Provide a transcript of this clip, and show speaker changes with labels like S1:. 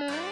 S1: Mmm.